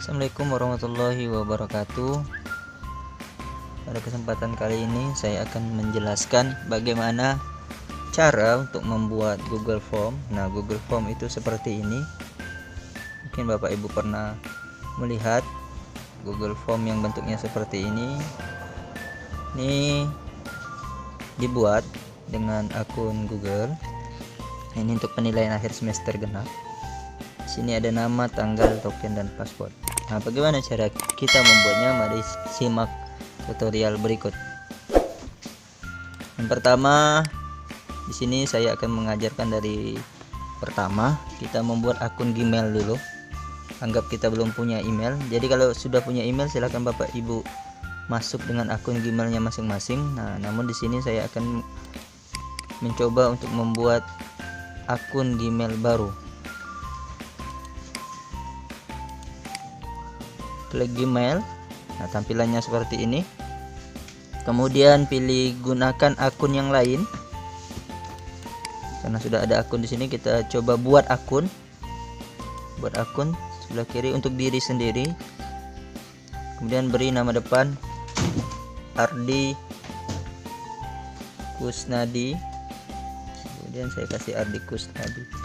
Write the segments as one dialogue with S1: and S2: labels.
S1: Assalamualaikum warahmatullahi wabarakatuh. Pada kesempatan kali ini saya akan menjelaskan bagaimana cara untuk membuat Google Form. Nah Google Form itu seperti ini. Mungkin Bapak Ibu pernah melihat Google Form yang bentuknya seperti ini. Ini dibuat dengan akun Google. Ini untuk penilaian akhir semester genap sini ada nama tanggal token dan password Nah, bagaimana cara kita membuatnya? Mari simak tutorial berikut. Yang pertama, di sini saya akan mengajarkan dari pertama kita membuat akun Gmail dulu. Anggap kita belum punya email. Jadi kalau sudah punya email silahkan Bapak Ibu masuk dengan akun Gmailnya masing-masing. Nah, namun di sini saya akan mencoba untuk membuat akun Gmail baru. Klik Gmail nah tampilannya seperti ini. Kemudian pilih gunakan akun yang lain. Karena sudah ada akun di sini kita coba buat akun. Buat akun sebelah kiri untuk diri sendiri. Kemudian beri nama depan Ardi Kusnadi. Kemudian saya kasih Ardi Kusnadi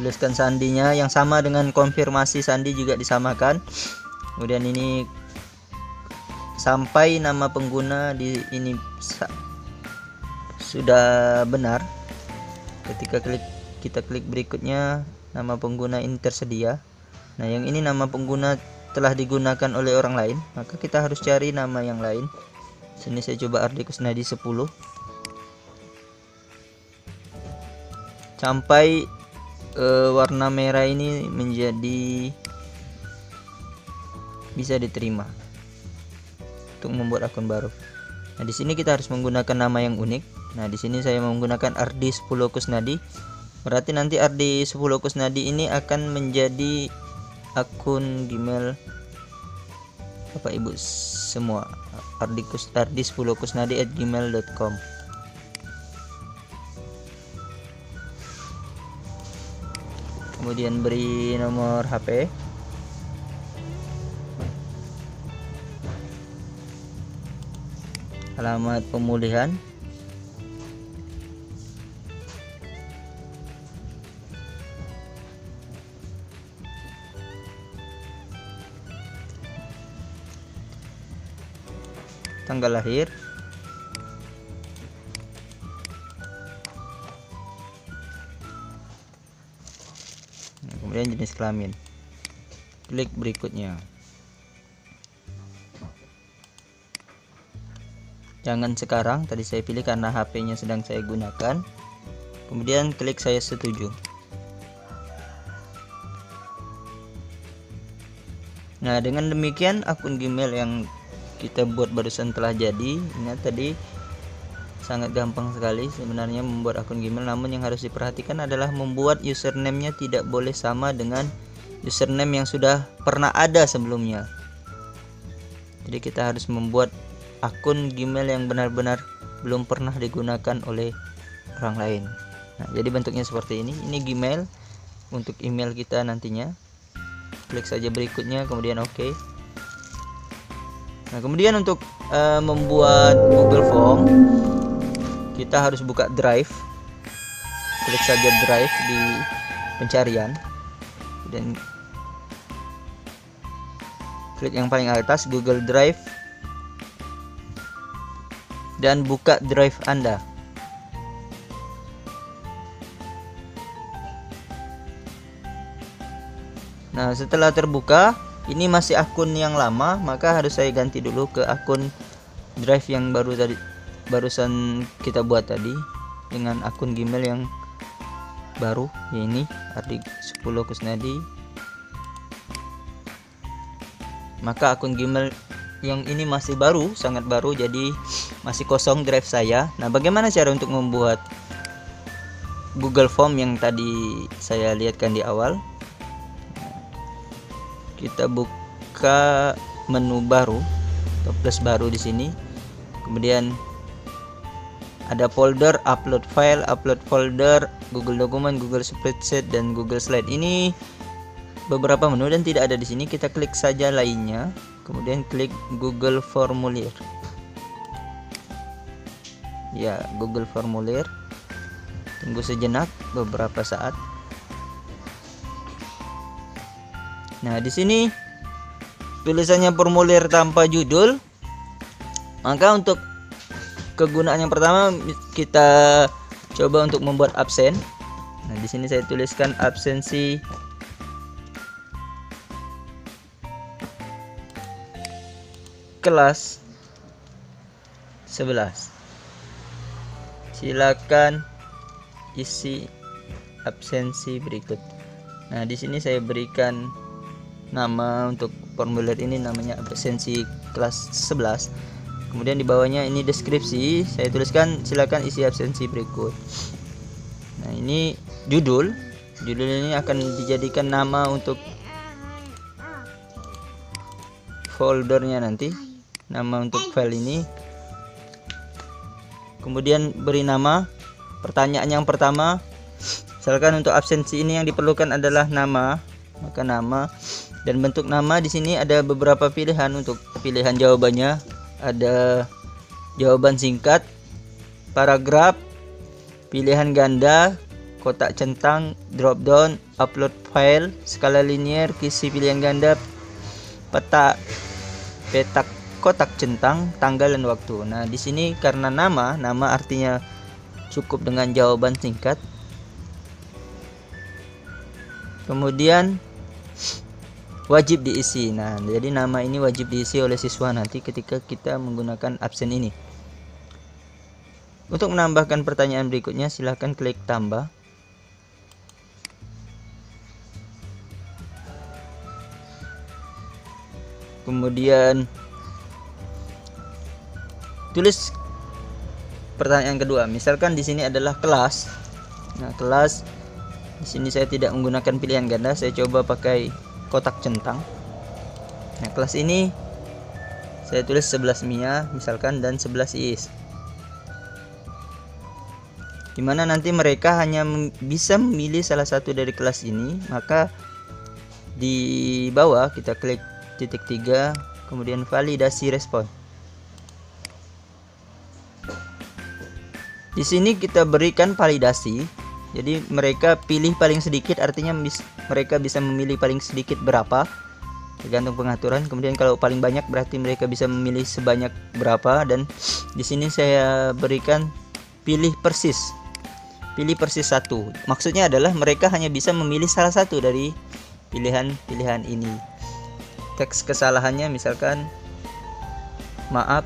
S1: tuliskan sandinya yang sama dengan konfirmasi sandi juga disamakan. Kemudian ini sampai nama pengguna di ini sudah benar. Ketika klik kita klik berikutnya nama pengguna ini tersedia. Nah yang ini nama pengguna telah digunakan oleh orang lain maka kita harus cari nama yang lain. Sini saya coba Ardi Kusnadi 10 sampai uh, warna merah ini menjadi bisa diterima untuk membuat akun baru. Nah, di sini kita harus menggunakan nama yang unik. Nah, di sini saya menggunakan Ardi 10 Kusnadi. Berarti nanti Ardi 10 Kusnadi ini akan menjadi akun Gmail Bapak Ibu semua. Ardi Kus Ardi 10 Kusnadi kemudian beri nomor HP alamat pemulihan. Tanggal lahir jenis kelamin. Klik berikutnya. Jangan sekarang tadi saya pilih karena HP nya sedang saya gunakan. Kemudian klik saya setuju. Nah dengan demikian akun Gmail yang kita buat barusan telah jadi. Ingat tadi sangat gampang sekali sebenarnya membuat akun Gmail. Namun yang harus diperhatikan adalah membuat username-nya tidak boleh sama dengan username yang sudah pernah ada sebelumnya. Jadi kita harus membuat akun Gmail yang benar-benar belum pernah digunakan oleh orang lain. Nah jadi bentuknya seperti ini. Ini Gmail untuk email kita nantinya. Klik saja berikutnya kemudian oke. OK. nah kemudian untuk uh, membuat Google Form kita harus buka drive. Klik saja drive di pencarian. Dan klik yang paling atas Google Drive. Dan buka drive Anda. Nah setelah terbuka ini masih akun yang lama maka harus saya ganti dulu ke akun drive yang baru tadi barusan kita buat tadi dengan akun Gmail yang baru ya ini Ardi 10 Kusnadi. Maka akun Gmail yang ini masih baru sangat baru jadi masih kosong drive saya. Nah bagaimana cara untuk membuat Google Form yang tadi saya lihatkan di awal? Kita buka menu baru atau plus baru di sini. Kemudian ada folder upload file upload folder Google dokumen Google spreadsheet dan Google slide. Ini beberapa menu dan tidak ada di sini. Kita klik saja lainnya. Kemudian klik Google formulir. Ya Google formulir. Tunggu sejenak beberapa saat. Nah di sini tulisannya formulir tanpa judul. Maka untuk kegunaan yang pertama kita coba untuk membuat absen nah di sini saya tuliskan absensi kelas 11 silakan isi absensi berikut. Nah, di sini saya berikan nama untuk formulir ini namanya absensi kelas 11. Kemudian di bawahnya ini deskripsi, saya tuliskan silakan isi absensi berikut. Nah, ini judul. Judul ini akan dijadikan nama untuk foldernya nanti. Nama untuk file ini kemudian beri nama pertanyaan yang pertama misalkan untuk absensi ini yang diperlukan adalah nama maka nama dan bentuk nama di sini ada beberapa pilihan untuk pilihan jawabannya ada jawaban singkat paragraf pilihan ganda kotak centang drop down upload file skala linear kisi pilihan ganda peta petak kotak centang, tanggal dan waktu. Nah, di sini karena nama, nama artinya cukup dengan jawaban singkat. Kemudian wajib diisi. Nah, jadi nama ini wajib diisi oleh siswa nanti ketika kita menggunakan absen ini. Untuk menambahkan pertanyaan berikutnya, silahkan klik tambah. Kemudian tulis pertanyaan kedua misalkan di sini adalah kelas nah kelas di sini saya tidak menggunakan pilihan ganda saya coba pakai kotak centang. Nah kelas ini saya tulis 11 Mia misalkan dan 11 Is. Di mana nanti mereka hanya bisa memilih salah satu dari kelas ini maka di bawah kita klik titik tiga kemudian validasi respon. Di sini kita berikan validasi. Jadi mereka pilih paling sedikit artinya mereka bisa memilih paling sedikit berapa tergantung pengaturan. Kemudian kalau paling banyak berarti mereka bisa memilih sebanyak berapa dan di sini saya berikan pilih persis. Pilih persis satu. Maksudnya adalah mereka hanya bisa memilih salah satu dari pilihan-pilihan ini. Teks kesalahannya misalkan maaf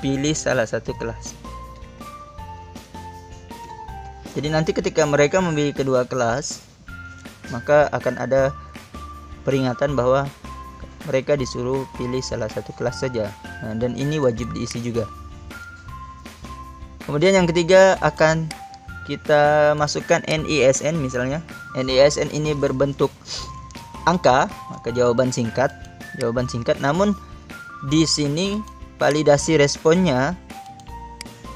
S1: pilih salah satu kelas. Jadi nanti ketika mereka memilih kedua kelas, maka akan ada peringatan bahwa mereka disuruh pilih salah satu kelas saja. Nah, dan ini wajib diisi juga. Kemudian yang ketiga akan kita masukkan NISN misalnya. NISN ini berbentuk angka, maka jawaban singkat, jawaban singkat. Namun di sini validasi responnya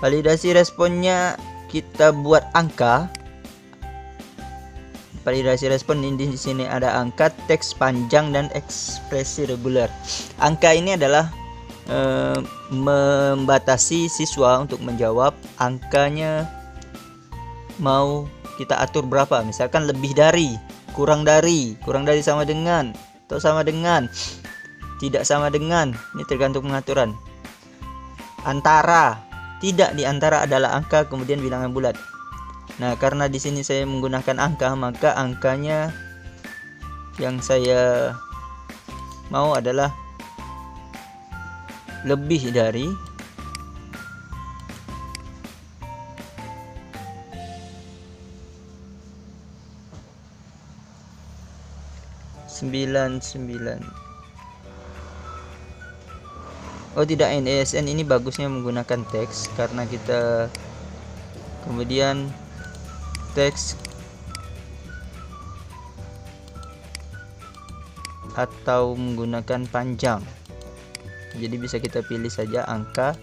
S1: validasi responnya kita buat angka. Validasi respon ini di sini ada angka teks panjang dan ekspresi reguler. Angka ini adalah e, membatasi siswa untuk menjawab angkanya mau kita atur berapa. Misalkan lebih dari kurang dari kurang dari sama dengan atau sama dengan tidak sama dengan. Ini tergantung pengaturan. Antara tidak di antara adalah angka kemudian bilangan bulat. Nah, karena di sini saya menggunakan angka, maka angkanya yang saya mau adalah lebih dari sembilan sembilan oh tidak NASN ini bagusnya menggunakan teks karena kita kemudian teks atau menggunakan panjang. Jadi bisa kita pilih saja angka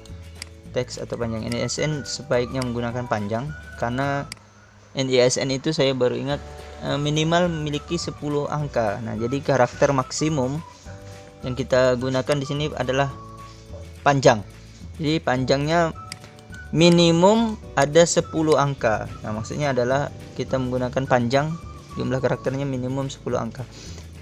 S1: teks atau panjang. NISN sebaiknya menggunakan panjang karena NISN itu saya baru ingat eh, minimal memiliki 10 angka. Nah jadi karakter maksimum yang kita gunakan di sini adalah panjang. Jadi panjangnya minimum ada 10 angka. Nah maksudnya adalah kita menggunakan panjang jumlah karakternya minimum 10 angka.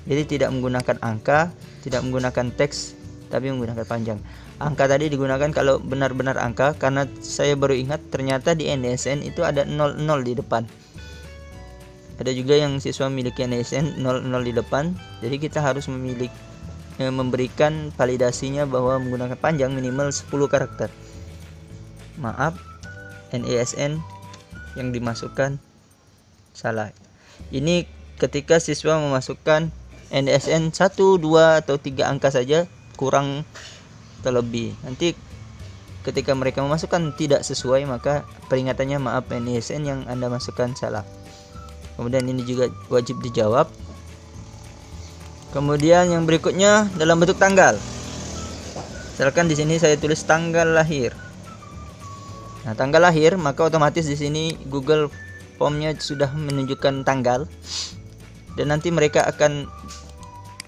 S1: Jadi tidak menggunakan angka tidak menggunakan teks tapi menggunakan panjang. Angka tadi digunakan kalau benar-benar angka karena saya baru ingat ternyata di NSN itu ada 00 di depan. Ada juga yang siswa memiliki NSN 00 di depan jadi kita harus memiliki memberikan validasinya bahwa menggunakan panjang minimal 10 karakter maaf NESN yang dimasukkan salah ini ketika siswa memasukkan NSN 1, 2 atau 3 angka saja kurang terlebih. Nanti ketika mereka memasukkan tidak sesuai maka peringatannya maaf NSN yang Anda masukkan salah. Kemudian ini juga wajib dijawab. Kemudian yang berikutnya dalam bentuk tanggal. Misalkan di sini saya tulis tanggal lahir. Nah, tanggal lahir maka otomatis di sini Google Formnya sudah menunjukkan tanggal dan nanti mereka akan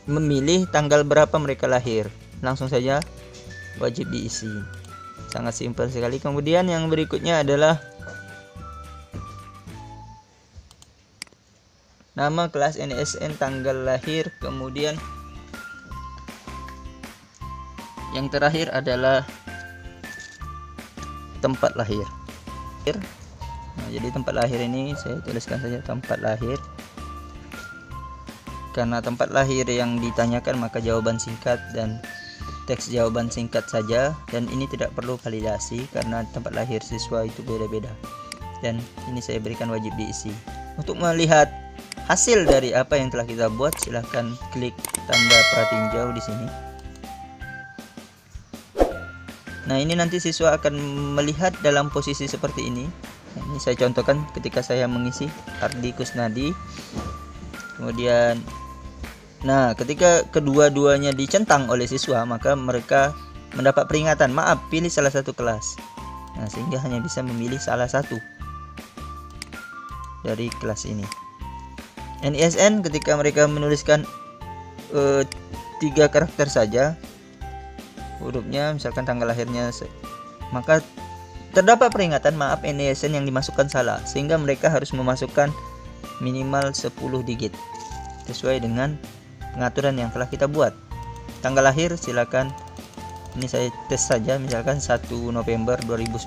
S1: memilih tanggal berapa mereka lahir langsung saja wajib diisi sangat simpel sekali kemudian yang berikutnya adalah nama kelas NSN tanggal lahir kemudian yang terakhir adalah tempat lahir. Nah, jadi tempat lahir ini saya tuliskan saja tempat lahir. Karena tempat lahir yang ditanyakan maka jawaban singkat dan teks jawaban singkat saja. Dan ini tidak perlu validasi karena tempat lahir siswa itu beda-beda. Dan ini saya berikan wajib diisi. Untuk melihat hasil dari apa yang telah kita buat silahkan klik tanda perhatiin di sini nah ini nanti siswa akan melihat dalam posisi seperti ini ini saya contohkan ketika saya mengisi Ardi Kusnadi kemudian Nah, ketika kedua-duanya dicentang oleh siswa, maka mereka mendapat peringatan, maaf, pilih salah satu kelas. Nah, sehingga hanya bisa memilih salah satu dari kelas ini. NISN ketika mereka menuliskan uh, tiga karakter saja, hurufnya misalkan tanggal lahirnya, maka terdapat peringatan maaf NISN yang dimasukkan salah, sehingga mereka harus memasukkan minimal 10 digit sesuai dengan pengaturan yang telah kita buat. Tanggal lahir silakan ini saya tes saja misalkan 1 November 2019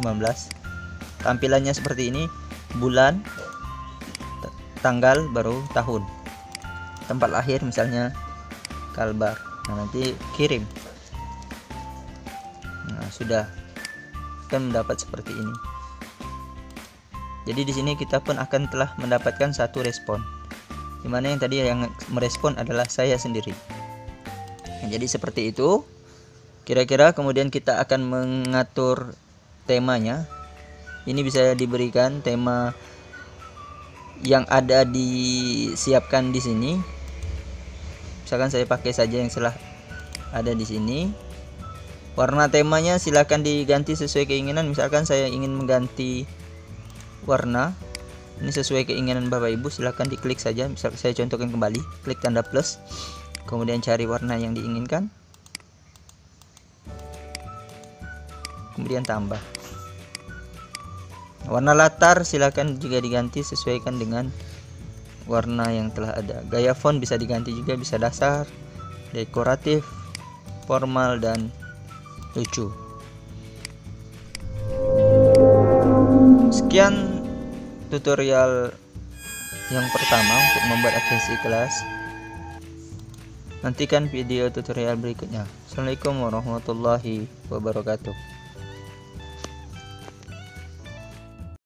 S1: tampilannya seperti ini bulan tanggal baru tahun. Tempat lahir misalnya Kalbar. Nah nanti kirim. Nah sudah. Kan mendapat seperti ini. Jadi di sini kita pun akan telah mendapatkan satu respon. Di mana yang tadi yang merespon adalah saya sendiri. Nah, jadi seperti itu. Kira-kira kemudian kita akan mengatur temanya. Ini bisa diberikan tema yang ada disiapkan di sini. Misalkan saya pakai saja yang telah ada di sini. Warna temanya silahkan diganti sesuai keinginan. Misalkan saya ingin mengganti warna ini sesuai keinginan Bapak Ibu silahkan diklik saja. Misal saya contohkan kembali klik tanda plus kemudian cari warna yang diinginkan. Kemudian tambah warna latar silahkan juga diganti sesuaikan dengan warna yang telah ada. Gaya font bisa diganti juga bisa dasar dekoratif formal dan lucu. Sekian tutorial yang pertama untuk membuat aplikasi kelas. Nantikan video tutorial berikutnya. Assalamualaikum warahmatullahi wabarakatuh